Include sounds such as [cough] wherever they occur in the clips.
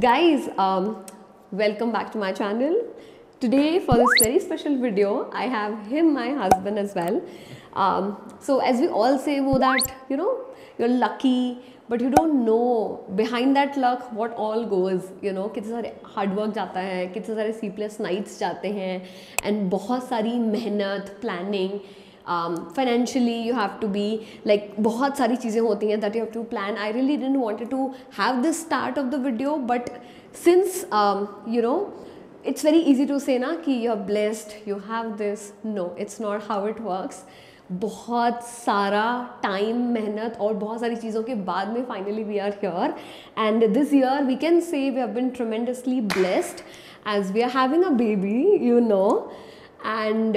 Guys, um, welcome back to my channel. Today, for this very special video, I have him, my husband, as well. Um, so, as we all say, wo that you know, you're lucky, but you don't know behind that luck what all goes. You know, कितने सारे hard work जाता है, कितने सारे sleepless nights जाते हैं, and बहुत सारी मेहनत, planning. Financially you have to be like बहुत सारी चीज़ें होती हैं that you have to plan I really didn't wanted to have the start of the video but since you know it's very easy to say ना कि you are blessed, you have this. No, it's not how it works. बहुत सारा time मेहनत और बहुत सारी चीज़ों के बाद में finally we are here and this year we can say we have been tremendously blessed as we are having a baby you know and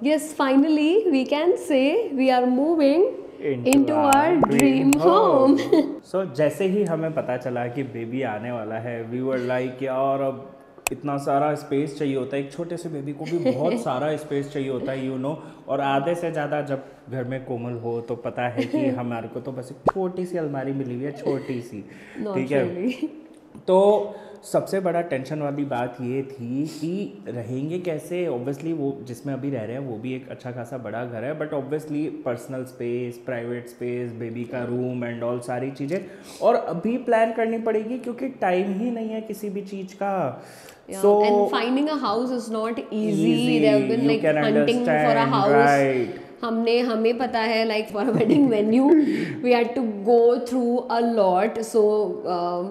yes finally we can say we are moving Into our dream home. So [laughs] जैसे ही हमें पता चला कि baby आने वाला है we were like यार अब इतना सारा स्पेस चाहिए होता है। एक छोटे से बेबी को भी बहुत [laughs] सारा स्पेस चाहिए होता है यू you नो know, और आधे से ज़्यादा जब घर में कोमल हो तो पता है कि [laughs] हमारे को तो बस एक छोटी सी अलमारी मिली हुई है छोटी सी। ठीक है. तो सबसे बड़ा टेंशन वाली बात ये थी कि रहेंगे कैसे? ऑब्वियसली वो जिसमें अभी रह रहे हैं वो भी एक अच्छा खासा बड़ा घर है but obviously personal space private space baby का रूम एंड ऑल सारी चीज़ें। और अभी प्लान करनी पड़ेगी क्योंकि टाइम ही नहीं है किसी भी चीज़ का। So finding a house is not easy हमने हमें पता है like for wedding venue we had to go through a lot so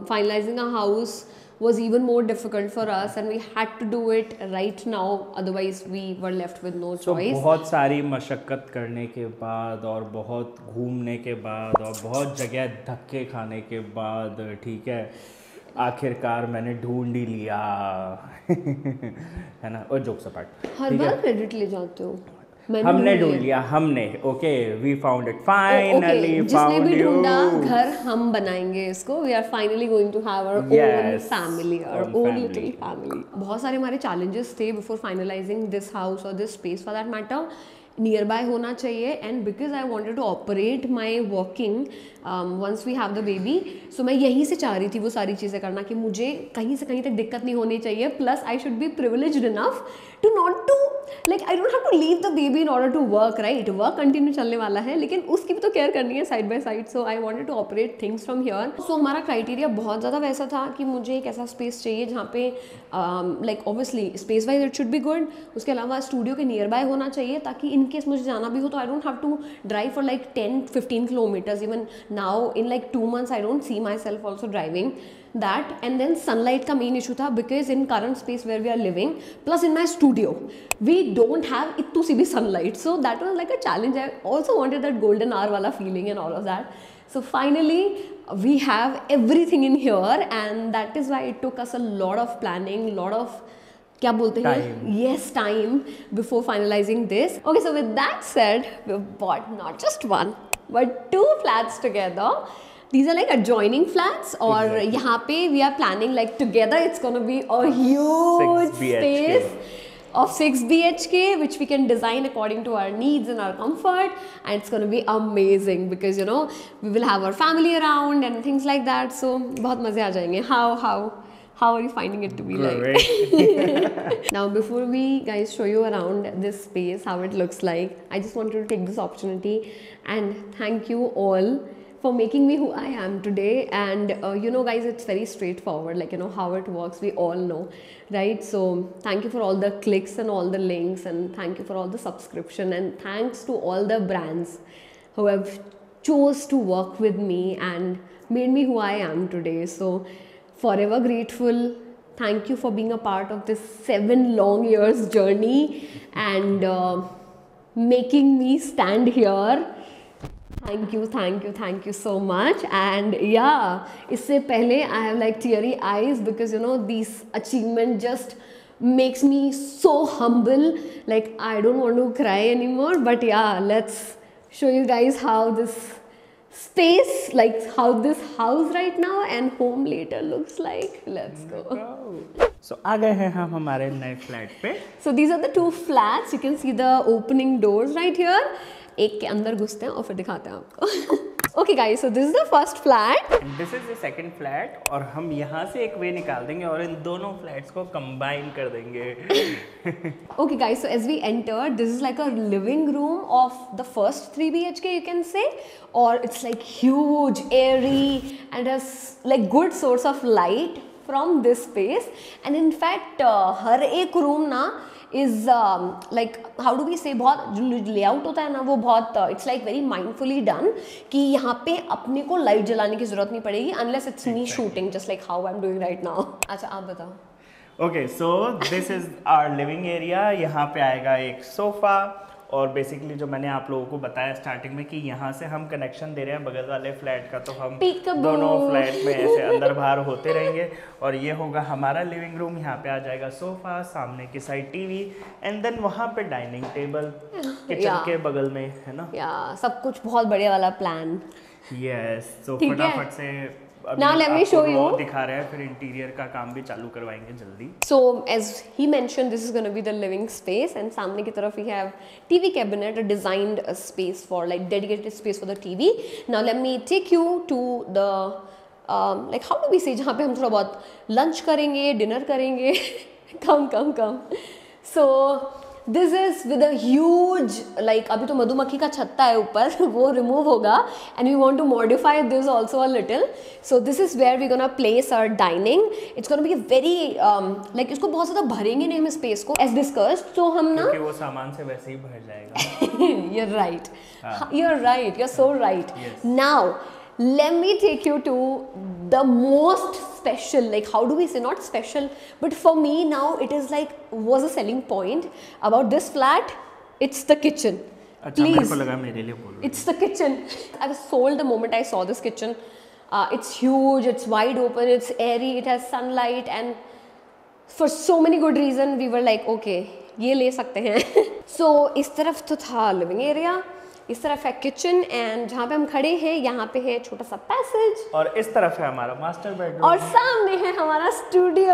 finalising a house was even more difficult for us and we had to do it right now. Otherwise we were left with no तो choice. बहुत सारी मशक्क़त करने के बाद और बहुत घूमने के बाद और बहुत जगह धक्के खाने के बाद ठीक है आखिरकार मैंने ढूंढ ही लिया। [laughs] है ना? और जोक सपाट हर बार क्रेडिट ले जाते हो। हमने ढूंढ लिया। हमने okay we found it finally जिसने फाउंड भी ढूंढा घर हम बनाएँगे इसको। We are finally going to have our own family और ओन लिटिल फैमिली बहुत सारे हमारे चैलेंजेस थे बिफोर फाइनलाइजिंग दिस हाउस और this space for that matter nearby होना चाहिए and because I wanted to operate my walking once we have the baby so मैं यहीं से चाह रही थी वो सारी चीज़ें करना कि मुझे कहीं से कहीं तक दिक्कत नहीं होनी चाहिए। Plus I should be privilege enough to not to like I don't have to leave the baby in order to work right work continue चलने वाला है लेकिन उसकी भी तो केयर करनी है side by side so I wanted to operate things from here so हमारा क्राइटेरिया बहुत ज़्यादा वैसा था कि मुझे एक ऐसा स्पेस चाहिए जहाँ पे like obviously space wise it should be good उसके अलावा स्टूडियो के नियर बाय होना चाहिए ताकि इन केस मुझे जाना भी हो तो I don't have to drive for like ten fifteen kilometres even now in like two months I don't see myself also driving that and then sunlight का मेन इशू था because in current space where we are living plus in my studio we don't have it to see be sunlight so that was like a challenge I also wanted that golden hour वाला feeling and all of that so finally we have everything in here and that is why it took us a lot of planning lot of क्या बोलते हैं yes time before finalising this okay so with that set what not just one but two flats together these are like adjoining flats or Exactly. यहाँ पे we are planning like together it's gonna be a huge 6 BHK. space of 6 BHK which we can design according to our needs and our comfort and it's going to be amazing because you know we will have our family around and things like that so बहुत मज़े आ जाएंगे how how how are you finding it to be like Great. [laughs] now before we guys show you around this space how it looks like i just wanted to take this opportunity and thank you all for making me who i am today. And uh, you know guys it's very straightforward like you know how it works we all know right? So thank you for all the clicks and all the links and thank you for all the subscription and thanks to all the brands who have chose to work with me and made me who i am today. So forever grateful. Thank you for being a part of this seven long years journey and uh, making me stand here thank you thank you thank you so much and yeah इससे पहले I have like teary eyes because you know these achievement just makes me so humble like I don't want to cry anymore but yeah let's show you guys how this space like how this house right now and home later looks like let's go सो आ गए हैं हम हमारे नए flat पे so these are the two flats you can see the opening doors right here एक के अंदर घुसते हैं और फिर दिखाते हैं आपको। Okay guys so this is the first flat this is the second flat और हम यहाँ से एक वे निकाल देंगे और इन दोनों फ्लैट्स को कंबाइन कर देंगे। Okay guys so as we enter this is like a living room of the first 3 BHK you can say और it's like huge airy and has like good source of light from this space and in fact हर एक room ना is like how do we say बहुत जो layout होता है ना वो बहुत it's like very mindfully done कि यहाँ पे अपने को लाइट जलाने की ज़रूरत नहीं पड़ेगी unless it's me shooting just like how I am doing right now अच्छा आप बताओ। Okay so this is our living area यहाँ पे आएगा एक सोफा और बेसिकली जो मैंने आप लोगों को बताया स्टार्टिंग में कि यहाँ से हम कनेक्शन दे रहे हैं बगल वाले फ्लैट का तो हम दोनों फ्लैट में ऐसे [laughs] अंदर बाहर होते रहेंगे और ये होगा हमारा लिविंग रूम यहाँ पे आ जाएगा सोफा सामने की साइड टीवी एंड देन वहाँ पे डाइनिंग टेबल किचन के बगल में है ना? या सब कुछ बहुत बढ़िया वाला प्लान यस तो फटाफट से let me आपको show you. दिखा रहे हैं फिर इंटीरियर का काम भी चालू करवाएँगे जल्दी So as he mentioned, this is going to be the living space, and सामने की तरफ़ we have TV cabinet, a designed uh, space for like dedicated space for the TV. Now let me take you to the um, like how do we say जहाँ पे हम थोड़ा बहुत lunch करेंगे, dinner करेंगे. come come come. So this is with a huge like अभी तो मधुमक्खी का छत्ता है ऊपर [laughs] वो रिमूव होगा and we want to modify this also a little so this is where we gonna place our dining it's gonna be very like इसको बहुत ज़्यादा भरेंगे नहीं हम स्पेस को एज डिस्कस्ड तो हम ना वो सामान से वैसे ही भर जाएगा [laughs] you're right. You're right. You're so right. Yes. Now, let me take you to the most special? Like how do we say not special? But for me now it is like was a selling point about this flat it's the kitchen. Please. it's the kitchen. [laughs] I was sold the moment i saw this kitchen. Uh, it's huge it's wide open it's airy it has sunlight and for so many good reason we were like okay ye le sakte hain so is taraf to tha living area इस तरफ़ है kitchen and जहाँ पे हम खड़े हैं यहाँ पे है छोटा सा पैसेज और इस तरफ़ है हमारा मास्टर बेडरूम और सामने है हमारा studio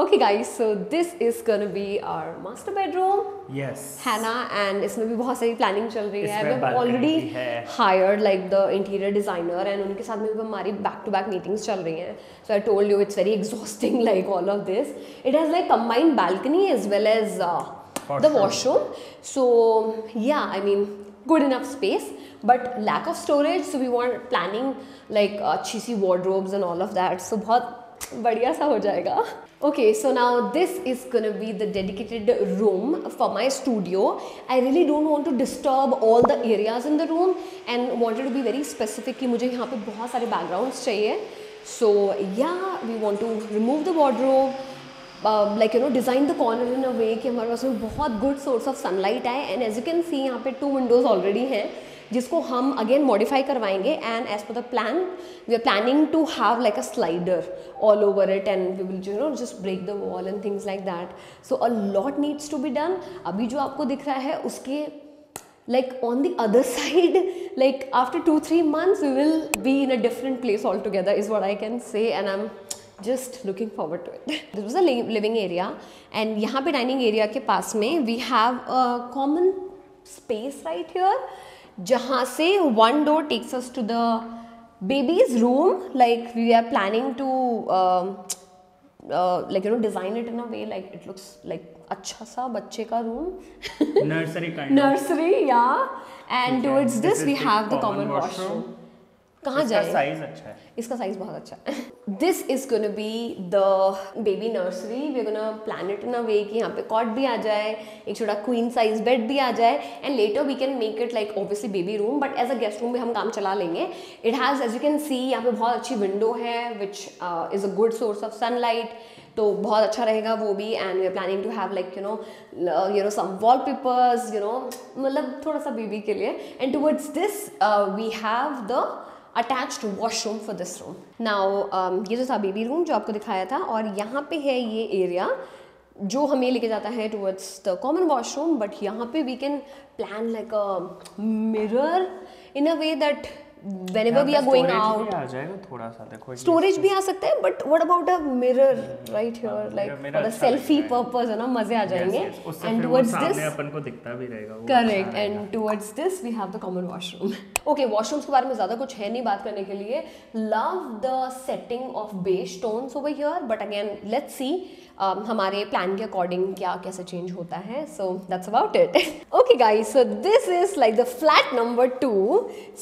okay guys so this is gonna be our master bedroom yes है ना एंड इसमें भी बहुत सारी प्लानिंग चल रही है. We balcony already hired like the interior designer and उनके साथ में भी हमारी बैक टू बैक मीटिंग्स चल रही हैं. So I told you it's very exhausting like all of this it has like combined balcony as well as uh, the sure. washroom so yeah i mean good enough space but lack of storage so we want planning like uh, अच्छी सी wardrobes and all of that so बहुत बढ़िया सा हो जाएगा okay so now this is gonna be the dedicated room for my studio i really don't want to disturb all the areas in the room and wanted to be very specific कि मुझे यहाँ पे बहुत सारे backgrounds चाहिए so yeah we want to remove the wardrobe like you know design the corner in a way कि हमारे पास में बहुत गुड सोर्स ऑफ़ सनलाइट आए। And as you can see यहाँ पे टू विंडोज़ ऑलरेडी हैं, जिसको हम अगेन मॉडिफाई करवाएँगे। And as per the plan we are planning to have like a slider all over it and we will you know just break the wall and things like that so a lot needs to be done अभी जो आपको दिख रहा है, उसके, like, on the other [laughs] side, like, after two, three months, we will be in a different place altogether, is what i can say and i'm just looking forward to it this was a living area and यहाँ पे dining area के पास में we have a common space right here जहाँ से one door takes us to the baby's room like we are planning to like you know design it in a way like it looks like अच्छा सा बच्चे का room nursery nursery yeah and towards this we have the common washroom कहाँ जाए? Size अच्छा है। इसका size बहुत अच्छा है। This is gonna be the baby nursery we gonna plan it in a way कि यहाँ पे कॉट भी आ जाए एक छोटा क्वीन साइज़ बेड भी आ जाए and later we can make it like obviously baby room but as a guest room भी हम काम चला लेंगे। It has as you can see यहाँ पे बहुत अच्छी विंडो है which is a good source of sunlight तो बहुत अच्छा रहेगा वो भी and we are planning to have like you know you know some wallpapers you know मतलब थोड़ा सा बेबी के लिए। And towards this we have the attached washroom for this room now ये जो था बेबी रूम जो आपको दिखाया था, और यहाँ पे है ये एरिया जो हमें लेके जाता है towards the common washroom but यहाँ पे we can plan like a mirror in a way that whenever we are going out भी आ जाएगा थोड़ा सा देखो स्टोरेज भी आ सकता है but what about a mirror right here like for अच्छा सेल्फी पर्पस है। ना मज़े आ जाएँगे। एंड टुवर्ड्स दिस अपन को दिखता भी रहेगा correct and towards this we have the common washroom okay washrooms के बारे में ज़्यादा कुछ है नहीं बात करने के लिए। Love the setting of base tones over here but again let's see हमारे प्लान के अकॉर्डिंग क्या कैसे चेंज होता है so that's about it okay guys so this is like the flat number two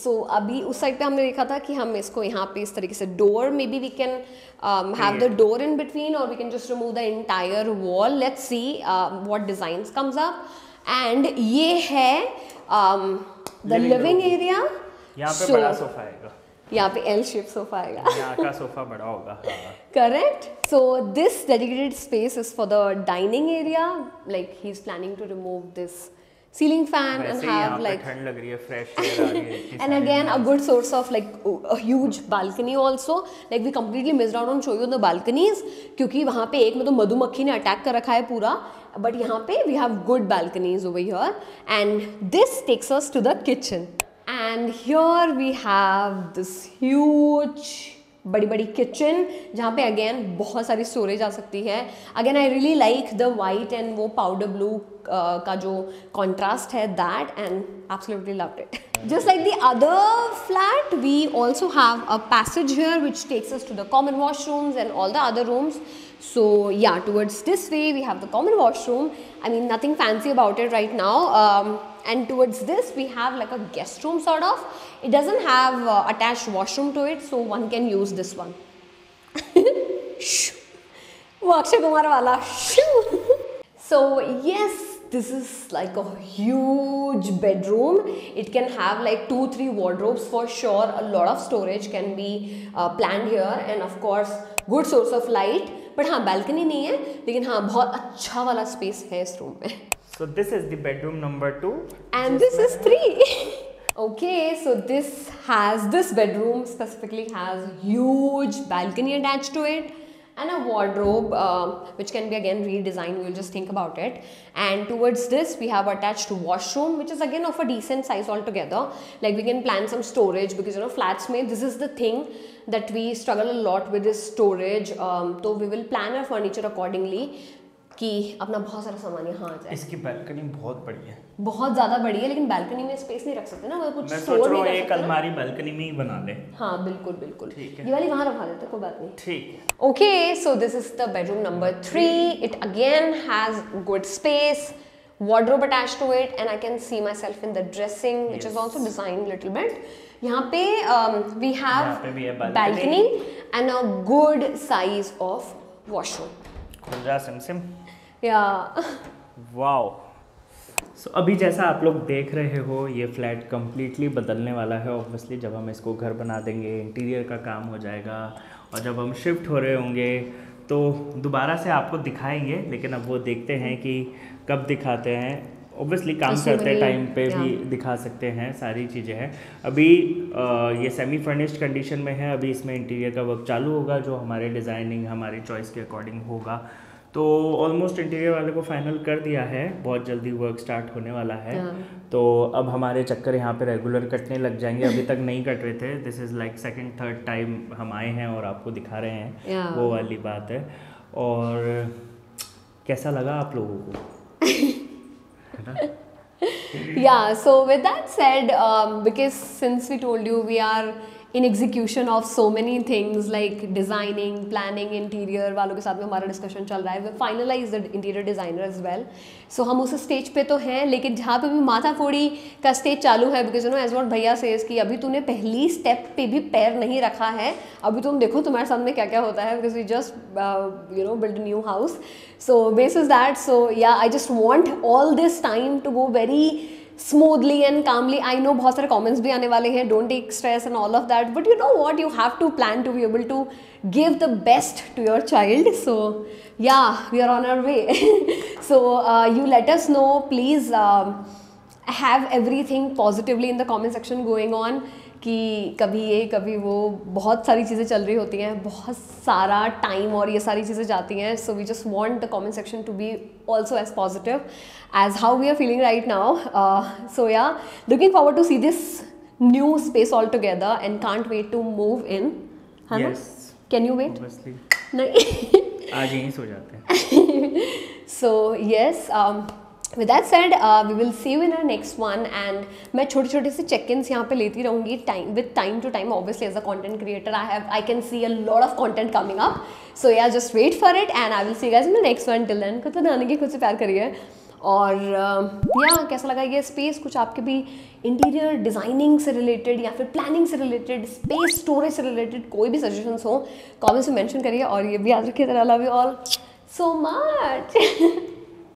so अभी उस साइड पे हमने देखा था कि हम इसको यहाँ पे इस तरीके से door may be we can have the door in between और we can just remove the entire wall let's see what design comes up and ये है द लिविंग एरिया यहाँ पे बड़ा सोफा आएगा। यहाँ पे एल शेप सोफा आएगा। यहाँ का [laughs] सोफा बड़ा होगा हाँ। Correct? so this dedicated space is for the dining area like he's planning to remove this ceiling fan and वैसे ही यहाँ have पे like ठंड [laughs] लग रही है फ्रेश एयर आ रही है इतनी and सारी again a good source of like a huge balcony also like we completely missed out on show you the balconies क्योंकि वहाँ पे एक में तो मधुमक्खी ने अटैक कर रखा है पूरा but यहाँ पे we have good balconies over here and this takes us to the kitchen and here we have this huge बड़ी बड़ी किचन जहाँ पे अगेन बहुत सारी स्टोरेज आ सकती है। Again I really like the white and वो पाउडर ब्लू का जो कॉन्ट्रास्ट है that and absolutely loved it just like the other flat we also have a passage here which takes us to the common washrooms and all the other rooms So yeah, towards this way we have the common washroom. I mean nothing fancy about it right now. Um, and towards this we have like a guest room sort of. It doesn't have uh, attached washroom to it so one can use this one. [laughs] Akshay Kumar wala. [laughs] so yes, this is like a huge bedroom. It can have like two, three wardrobes for sure. A lot of storage can be uh, planned here and of course good source of light but हाँ balcony नहीं है लेकिन हाँ बहुत अच्छा वाला space है इस रूम में। So this is the bedroom number two and this is three okay so this has this bedroom specifically has huge balcony attach to it and a wardrobe uh, which can be again redesigned. We'll just think about it. And towards this we have attached washroom which is again of a decent size altogether. Like we can plan some storage because you know flats made this is the thing that we struggle a lot with is storage. Um, so we will plan our furniture accordingly कि अपना बहुत सारा सामान यहाँ आ जाए इसकी balcony बहुत बड़ी है बहुत ज़्यादा बड़ी है लेकिन बालकनी में स्पेस नहीं रख सकते ना मतलब कुछ मैं सोच रहा हूँ एक अलमारी बालकनी में ही बना ले हाँ बिल्कुल बिल्कुल ये वाली वहाँ रखा देते कोई बात नहीं ठीक है Okay, so this is the bedroom number three. It again has good space, wardrobe attached to it, and I can see myself in the dressing, yes. which is also designed little bit. यहाँ पे um, we have balcony. and a good size of washroom. खुल जा सिमसिम Yeah. Wow. So अभी जैसा आप लोग देख रहे हो ये फ्लैट कम्प्लीटली बदलने वाला है। ऑब्वियसली जब हम इसको घर बना देंगे इंटीरियर का काम हो जाएगा। और जब हम शिफ्ट हो रहे होंगे तो दोबारा से आपको दिखाएँगे लेकिन अब वो देखते हैं कि कब दिखाते हैं। ऑब्वियसली काम करते टाइम पे भी दिखा सकते हैं सारी चीज़ें हैं। अभी अ, ये सेमी फर्निश्ड कंडीशन में है। अभी इसमें इंटीरियर का वर्क चालू होगा जो हमारे डिज़ाइनिंग हमारे चॉइस के अकॉर्डिंग होगा। तो ऑलमोस्ट इंटीरियर वाले को फाइनल कर दिया है बहुत जल्दी वर्क स्टार्ट होने वाला है। तो अब हमारे चक्कर यहाँ पे रेगुलर कटने लग जाएँगे। अभी तक नहीं कट रहे थे। This is like second third time हम आए हैं और आपको दिखा रहे हैं। वो वाली बात है। और कैसा लगा आप लोगों को? है [laughs] yeah so with that said um, because since we told you we are in execution of so many things like designing planning interior वालों के साथ में हमारा डिस्कशन चल रहा है। We finalise the interior designer as well so हम उस स्टेज पे तो हैं, लेकिन जहाँ पे भी माथा फोड़ी का स्टेज चालू है because you know as what भैया सेज कि अभी तूने पहली स्टेप पे भी पैर नहीं रखा है, अभी तुम देखो तुम्हारे सामने क्या क्या होता है because we just you know build new house so base is that so yeah I just want all this time to go very smoothly and calmly I know बहुत सारे कॉमेंट्स भी आने वाले हैं. Don't take stress and all of that but you know what you have to plan to be able to give the best to your child so yeah we are on our way so you let us know please have everything positively in the comment section going on कि कभी ये कभी वो बहुत सारी चीज़ें चल रही होती हैं बहुत सारा टाइम और ये सारी चीज़ें जाती हैं so we just want the comment section to be also as positive as how we are feeling right now so yeah looking forward to see this new space all together and can't wait to move in है ना can you wait नहीं आज यहीं सो जाते हैं। [laughs] So yes um, with that said we will see in our next one and मैं छोटे छोटे से चेक इन्स यहाँ पे लेती रहूँगी time with time to time obviously as a content creator I have I can see a lot of content coming up so uh are just wait for it and I will see guys in next one till then खुद नाने की खुद से प्यार करिए। और um, या कैसा लगा ये स्पेस कुछ आपके भी इंटीरियर डिज़ाइनिंग से रिलेटेड या फिर प्लानिंग से रिलेटेड स्पेस स्टोरेज से रिलेटेड कोई भी सजेशंस हो कॉमेंट्स में मैंशन करिए और ये भी याद रखिए ऑल सो मच